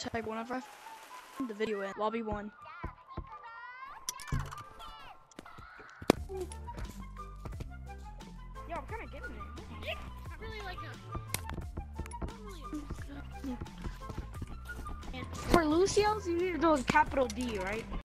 tag whenever I find the video in. Lobby one. Yo, I'm kind of getting it. I really like him. For Lucio's, you need to do a capital D, right?